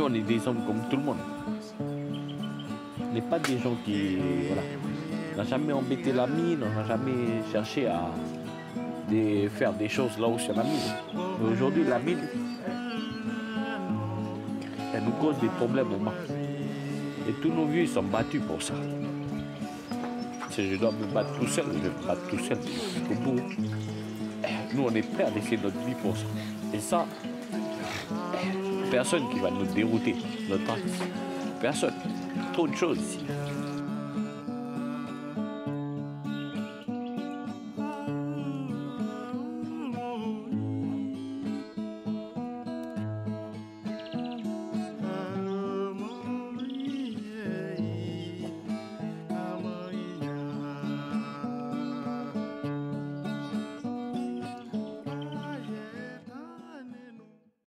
on est des hommes comme tout le monde. On n'est pas des gens qui. Voilà. On n'a jamais embêté la mine, on n'a jamais cherché à faire des choses là où c'est la mine. Mais aujourd'hui, la mine, elle nous cause des problèmes au marché. Et tous nos vieux, ils sont battus pour ça. Si je dois me battre tout seul, je vais me battre tout seul bout. Nous, on est prêts à laisser notre vie pour ça. Et ça, personne qui va nous dérouter, notre. Personne. Trop de choses ici.